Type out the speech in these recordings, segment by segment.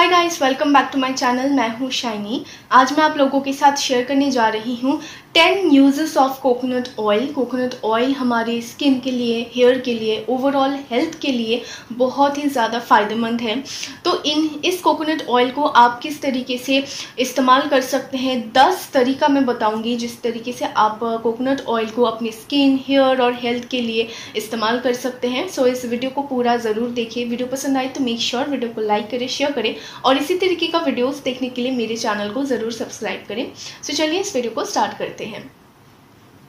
Hi guys welcome back to my channel मैं हूँ shiny. आज मैं आप लोगों के साथ शेयर करने जा रही हूँ ten uses of coconut oil coconut oil हमारी स्किन के लिए हेयर के लिए ओवरऑल हेल्थ के लिए बहुत ही ज़्यादा फ़ायदेमंद है। तो इन इस कोकोनट ऑयल को आप किस तरीके से इस्तेमाल कर सकते हैं? दस तरीका मैं बताऊँगी जिस तरीके से आप कोकोनट ऑयल को अपनी स्किन हेयर और हेल्थ के लिए इस्तेमाल कर सकते हैं। सो so, इस वीडियो को पूरा ज़रूर देखिए। वीडियो पसंद आए तो मेक श्योर sure वीडियो को लाइक करें शेयर करें और इसी तरीके का वीडियोज़ देखने के लिए मेरे चैनल को ज़रूर सब्सक्राइब करें। सो so, चलिए इस वीडियो को स्टार्ट करते करते हैं।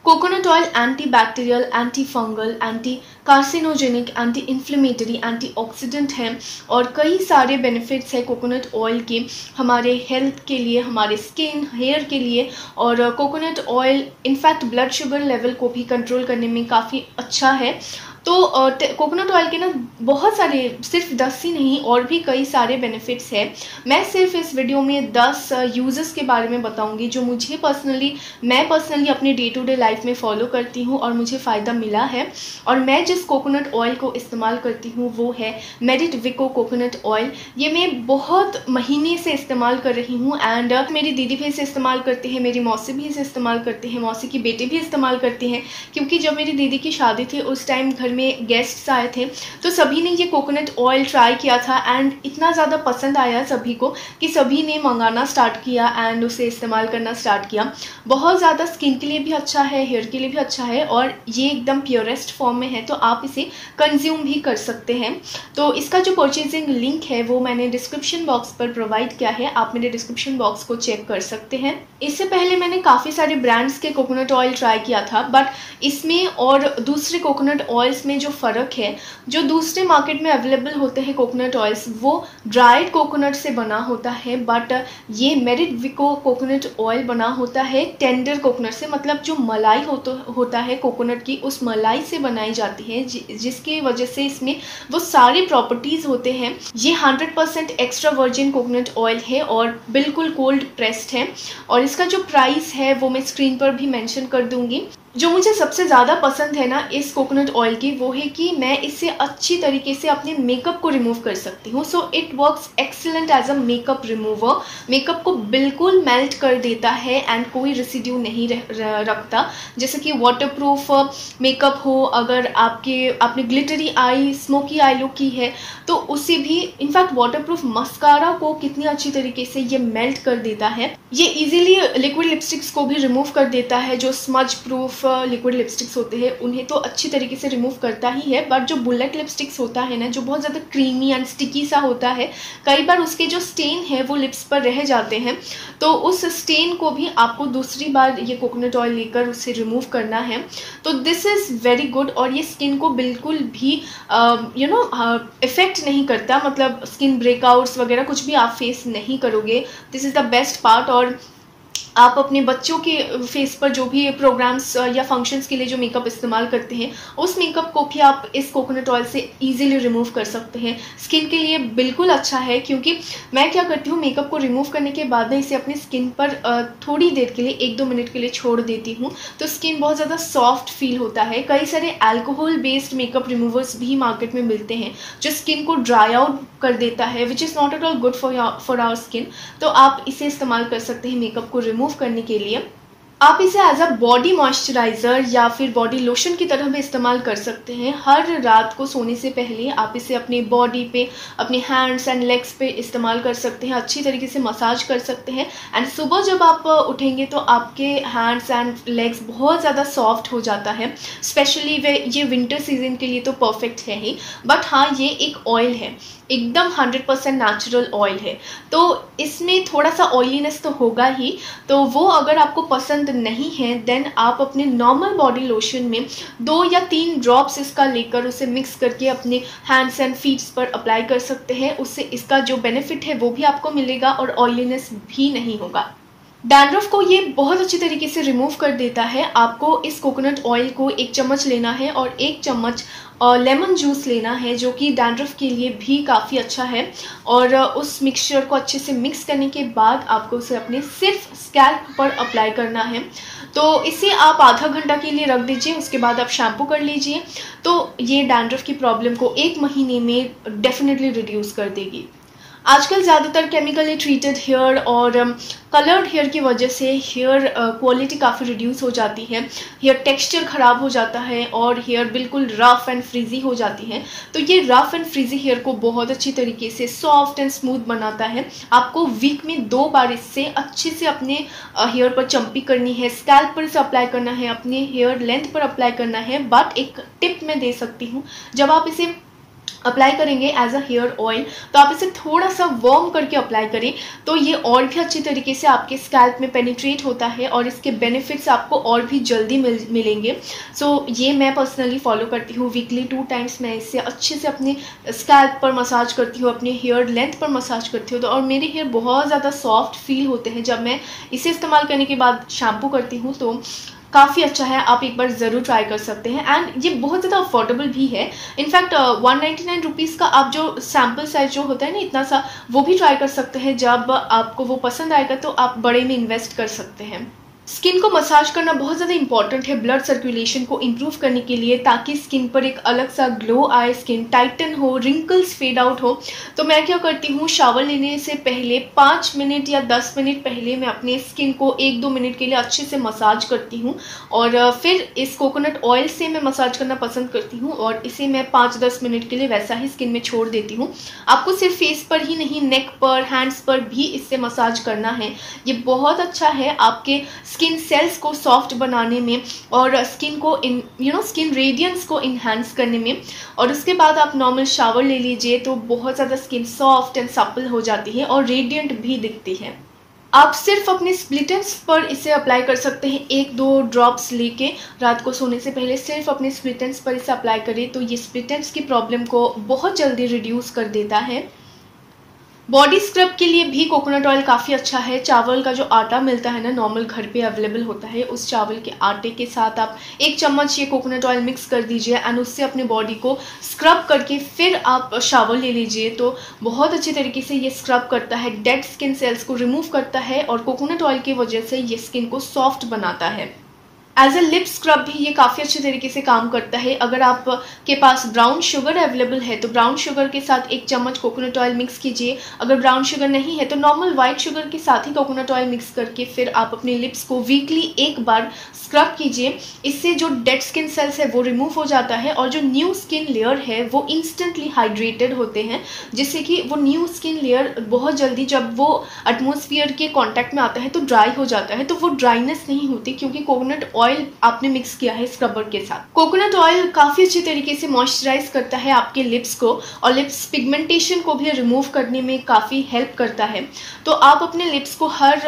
Coconut oil anti bacterial anti fungal anti carcinogenic anti inflammatory anti oxidant है और कई सारे बेनिफिट्स हैं कोकोनट ऑयल के हमारे हेल्थ के लिए, हमारे स्किन हेयर के लिए और coconut oil in fact blood sugar level को भी कंट्रोल करने में काफ़ी अच्छा है। तो कोकोनट ऑयल के ना बहुत सारे, सिर्फ़ दस ही नहीं, और भी कई सारे बेनिफिट्स हैं। मैं सिर्फ़ इस वीडियो में दस यूज़र्स के बारे में बताऊँगी, जो मुझे पर्सनली मैं पर्सनली अपने डे टू डे लाइफ में फॉलो करती हूँ, और मुझे फ़ायदा मिला है। और मैं जिस कोकोनट ऑयल को इस्तेमाल करती हूँ, वो है मेरिट विको कोकोनट ऑयल ये मैं बहुत महीने से इस्तेमाल कर रही हूँ एंड मेरी दीदी भी इसे इस्तेमाल करते हैं, मेरी मौसी भी इसे इस्तेमाल करते हैं, मौसी की बेटी भी इस्तेमाल करती हैं, क्योंकि जब मेरी दीदी की शादी थी, उस टाइम घर घर में गेस्ट्स आए थे तो सभी ने ये कोकोनट ऑयल ट्राई किया था एंड इतना ज़्यादा पसंद आया सभी को कि सभी ने मंगाना स्टार्ट किया एंड उसे इस्तेमाल करना स्टार्ट किया। बहुत ज़्यादा स्किन के लिए भी अच्छा है हेयर के लिए भी अच्छा है और ये एकदम प्योरेस्ट फॉर्म में है तो आप इसे कंज्यूम भी कर सकते हैं। तो इसका जो परचेजिंग लिंक है, वो मैंने डिस्क्रिप्शन बॉक्स पर प्रोवाइड किया है, आप मेरे डिस्क्रिप्शन बॉक्स को चेक कर सकते हैं। इससे पहले मैंने काफ़ी सारे ब्रांड्स के कोकोनट ऑयल ट्राई किया था बट इसमें और दूसरे कोकोनट ऑयल्स में जो फ़र्क है जो दूसरे मार्केट में अवेलेबल होते हैं कोकोनट ऑयल्स वो ड्राइड कोकोनट से बना होता है बट ये मेरिट विको कोकोनट ऑयल बना होता है टेंडर कोकोनट से मतलब जो मलाई होता होता है कोकोनट की उस मलाई से बनाई जाती है जि, जिसकी वजह से इसमें वो सारे प्रॉपर्टीज़ होते हैं। ये hundred percent extra virgin coconut oil है और बिल्कुल कोल्ड प्रेस्ड है। और इसका जो प्राइस है वो मैं स्क्रीन पर भी मैंशन कर दूँगी। जो मुझे सबसे ज़्यादा पसंद है ना इस कोकोनट ऑयल की, वो है कि मैं इससे अच्छी तरीके से अपने मेकअप को रिमूव कर सकती हूँ। So it works excellent as a makeup remover makeup को बिल्कुल मेल्ट कर देता है एंड कोई रेसिड्यू नहीं रखता। जैसे कि वाटरप्रूफ मेकअप हो, अगर आपके, आपने glittery eye smoky eye look की है तो उसे भी इनफैक्ट वाटरप्रूफ मस्कारा को कितनी अच्छी तरीके से ये मेल्ट कर देता है। ये इजीली लिक्विड लिपस्टिक्स को भी रिमूव कर देता है, जो स्मज प्रूफ लिक्विड लिपस्टिक्स होते हैं, उन्हें तो अच्छी तरीके से रिमूव करता ही है बट जो बुलेट लिपस्टिक्स होता है ना, जो बहुत ज़्यादा क्रीमी एंड स्टिकी सा होता है, कई बार उसके जो स्टेन है, वो लिप्स पर रह जाते हैं तो उस स्टेन को भी आपको दूसरी बार ये कोकोनट ऑयल लेकर उससे रिमूव करना है। तो दिस इज़ वेरी गुड और ये स्किन को बिल्कुल भी यू नो इफ़ेक्ट नहीं करता मतलब स्किन ब्रेकआउट्स वगैरह कुछ भी आप फेस नहीं करोगे this is the best part और आप अपने बच्चों के फेस पर जो भी प्रोग्राम्स या फ़ंक्शंस के लिए जो मेकअप इस्तेमाल करते हैं, उस मेकअप को भी आप इस कोकोनट ऑयल से इजीली रिमूव कर सकते हैं। स्किन के लिए बिल्कुल अच्छा है, क्योंकि मैं क्या करती हूँ मेकअप को रिमूव करने के बाद में इसे अपनी स्किन पर थोड़ी देर के लिए, एक दो मिनट के लिए छोड़ देती हूँ। तो स्किन बहुत ज़्यादा सॉफ्ट फील होता है। कई सारे एल्कोहल बेस्ड मेकअप रिमूवर्स भी मार्केट में मिलते हैं, जो स्किन को ड्राई आउट कर देता है which is not at all good for for our skin तो आप इसे इस्तेमाल कर सकते हैं मेकअप को रिमूव रिमूव करने के लिए, आप इसे एज अ बॉडी मॉइस्चराइज़र या फिर बॉडी लोशन की तरह भी इस्तेमाल कर सकते हैं। हर रात को सोने से पहले आप इसे अपनी बॉडी पे, अपने हैंड्स एंड लेग्स पे इस्तेमाल कर सकते हैं, अच्छी तरीके से मसाज कर सकते हैं। एंड सुबह जब आप उठेंगे तो आपके हैंड्स एंड लेग्स बहुत ज़्यादा सॉफ्ट हो जाता है। स्पेशली वे ये विंटर सीज़न के लिए तो परफेक्ट है ही। बट हाँ ये एक ऑयल है। एकदम हंड्रेड परसेंट नेचुरल ऑयल है। तो इसमें थोड़ा सा ऑयलीनेस तो होगा ही। तो वो अगर आपको पसंद नहीं है देन आप अपने नॉर्मल बॉडी लोशन में दो या तीन ड्रॉप्स इसका लेकर उसे मिक्स करके अपने हैंड्स एंड फीट्स पर अप्लाई कर सकते हैं। उससे इसका जो बेनिफिट है, वो भी आपको मिलेगा और ऑयलीनेस भी नहीं होगा। डैंड्रफ को ये बहुत अच्छी तरीके से रिमूव कर देता है। आपको इस कोकोनट ऑयल को एक चम्मच लेना है और एक चम्मच लेमन जूस लेना है, जो कि डैंड्रफ के लिए भी काफ़ी अच्छा है। और उस मिक्सचर को अच्छे से मिक्स करने के बाद आपको उसे अपने सिर्फ़ स्कैल्प पर अप्लाई करना है। तो इसे आप आधा घंटा के लिए रख दीजिए, उसके बाद आप शैम्पू कर लीजिए। तो ये डैंड्रफ की प्रॉब्लम को एक महीने में डेफिनेटली रिड्यूस कर देगी। आजकल ज़्यादातर केमिकली ट्रीटेड हेयर और कलर्ड um, हेयर की वजह से हेयर क्वालिटी काफ़ी रिड्यूस हो जाती है। हेयर टेक्सचर ख़राब हो जाता है और हेयर बिल्कुल रफ़ एंड फ्रीजी हो जाती है। तो ये रफ़ एंड फ्रीजी हेयर को बहुत अच्छी तरीके से सॉफ्ट एंड स्मूथ बनाता है। आपको वीक में दो बार इससे अच्छे से अपने हेयर uh, पर चंपी करनी है स्कैल्प पर इसे अप्लाई करना है अपने हेयर लेंथ पर अप्लाई करना है। बट एक टिप मैं दे सकती हूँ जब आप इसे अप्लाई करेंगे एज अ हेयर ऑयल तो आप इसे थोड़ा सा वार्म करके अप्लाई करें तो ये और भी अच्छी तरीके से आपके स्कैल्प में पेनिट्रेट होता है और इसके बेनिफिट्स आपको और भी जल्दी मिल मिलेंगे। सो so, ये मैं पर्सनली फॉलो करती हूँ वीकली टू टाइम्स मैं इससे अच्छे से अपने स्कैल्प पर मसाज करती हूँ अपने हेयर लेंथ पर मसाज करती हूँ तो और मेरे हेयर बहुत ज़्यादा सॉफ्ट फील होते हैं जब मैं इसे इस्तेमाल करने के बाद शैम्पू करती हूँ तो काफ़ी अच्छा है, आप एक बार ज़रूर ट्राई कर सकते हैं। एंड ये बहुत ज़्यादा अफोर्डेबल भी है। In fact one ninety nine rupees का आप जो सैंपल साइज़ जो होता है ना, इतना सा, वो भी ट्राई कर सकते हैं। जब आपको वो पसंद आएगा तो आप बड़े में इन्वेस्ट कर सकते हैं। स्किन को मसाज करना बहुत ज़्यादा इंपॉर्टेंट है ब्लड सर्कुलेशन को इम्प्रूव करने के लिए, ताकि स्किन पर एक अलग सा ग्लो आए स्किन टाइटन हो रिंकल्स फेड आउट हो। तो मैं क्या करती हूँ शावर लेने से पहले पाँच मिनट या दस मिनट पहले मैं अपने स्किन को एक दो मिनट के लिए अच्छे से मसाज करती हूँ। और फिर इस कोकोनट ऑयल से मैं मसाज करना पसंद करती हूँ और इसे मैं पाँच दस मिनट के लिए वैसा ही स्किन में छोड़ देती हूँ। आपको सिर्फ़ फेस पर ही नहीं नेक पर हैंड्स पर भी इससे मसाज करना है। ये बहुत अच्छा है, आपके स्किन सेल्स को सॉफ्ट बनाने में और स्किन को in you know skin radiance को इन्हांस करने में। और उसके बाद आप नॉर्मल शावर ले लीजिए तो बहुत ज़्यादा स्किन सॉफ्ट एंड सप्पल हो जाती है और रेडियंट भी दिखती है। आप सिर्फ़ अपने स्प्लिटेंस पर इसे अप्लाई कर सकते हैं। एक, दो ड्रॉप्स लेके रात को सोने से पहले सिर्फ़ अपने स्प्लिटेंस पर इसे अप्लाई करें तो ये स्प्लिटेंस की प्रॉब्लम को बहुत जल्दी रिड्यूस कर देता है। बॉडी स्क्रब के लिए भी कोकोनट ऑयल काफ़ी अच्छा है। चावल का जो आटा मिलता है ना नॉर्मल घर पे अवेलेबल होता है, उस चावल के आटे के साथ आप एक चम्मच ये कोकोनट ऑयल मिक्स कर दीजिए एंड उससे अपने बॉडी को स्क्रब करके फिर आप शावर ले लीजिए। तो बहुत अच्छे तरीके से ये स्क्रब करता है डेड स्किन सेल्स को रिमूव करता है और कोकोनट ऑयल की वजह से ये स्किन को सॉफ्ट बनाता है। एज अ लिप स्क्रब भी ये काफ़ी अच्छे तरीके से काम करता है। अगर आप के पास ब्राउन शुगर अवेलेबल है तो ब्राउन शुगर के साथ एक चम्मच कोकोनट ऑयल मिक्स कीजिए। अगर ब्राउन शुगर नहीं है तो नॉर्मल वाइट शुगर के साथ ही कोकोनट ऑयल मिक्स करके फिर आप अपने लिप्स को वीकली एक बार स्क्रब कीजिए। इससे जो डेड स्किन सेल्स है, वो रिमूव हो जाता है और जो न्यू स्किन लेयर है, वो इंस्टेंटली हाइड्रेटेड होते हैं। जिससे कि वो न्यू स्किन लेयर बहुत जल्दी जब वो एटमोसफियर के कॉन्टैक्ट में आता है तो ड्राई हो जाता है। तो वो ड्राइनेस नहीं होती, क्योंकि कोकोनट ऑयल आपने मिक्स किया है स्क्रबर के साथ। कोकोनट ऑयल काफ़ी अच्छी तरीके से मॉइस्चराइज करता है आपके लिप्स को और लिप्स पिगमेंटेशन को भी रिमूव करने में काफ़ी हेल्प करता है। तो आप अपने लिप्स को हर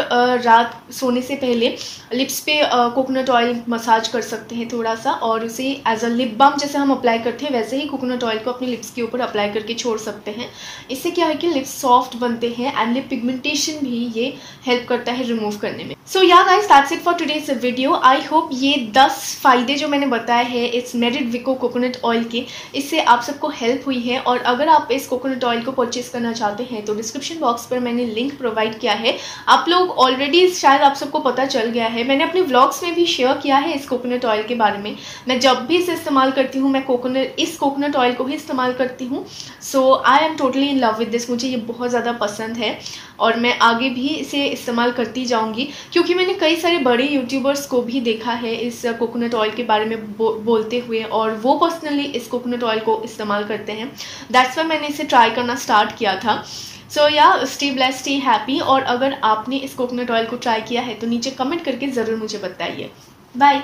रात सोने से पहले लिप्स पे कोकोनट ऑयल मसाज कर सकते हैं थोड़ा सा और उसे एज अ लिप बाम जैसे हम अप्लाई करते हैं, वैसे ही कोकोनट ऑयल को अपने लिप्स के ऊपर अप्लाई करके छोड़ सकते हैं। इससे क्या है कि लिप्स सॉफ्ट बनते हैं एंड लिप पिगमेंटेशन भी ये हेल्प करता है रिमूव करने में। So yeah guys that's it for today's video I hope ये दस फ़ायदे जो मैंने बताए हैं इस मेरिड विको कोकोनट ऑयल के, इससे आप सबको हेल्प हुई है और अगर आप इस कोकोनट ऑयल को परचेज करना चाहते हैं तो डिस्क्रिप्शन बॉक्स पर मैंने लिंक प्रोवाइड किया है। आप लोग ऑलरेडी शायद आप सबको पता चल गया है, मैंने अपने व्लॉग्स में भी शेयर किया है इस कोकोनट ऑयल के बारे में। मैं जब भी इसे इस्तेमाल करती हूँ, मैं कोकोनट, इस कोकोनट ऑयल को ही इस्तेमाल करती हूँ। So I am totally in love with this मुझे ये बहुत ज़्यादा पसंद है और मैं आगे भी इसे इस्तेमाल करती जाऊँगी, क्योंकि मैंने कई सारे बड़े यूट्यूबर्स को भी देखा है इस कोकोनट ऑयल के बारे में बो, बोलते हुए और वो पर्सनली इस कोकोनट ऑयल को इस्तेमाल करते हैं। दैट्स वाई मैंने इसे ट्राई करना स्टार्ट किया था। सो या स्टे ब्लेस स्टे हैप्पी और अगर आपने इस कोकोनट ऑयल को ट्राई किया है तो नीचे कमेंट करके ज़रूर मुझे बताइए। बाय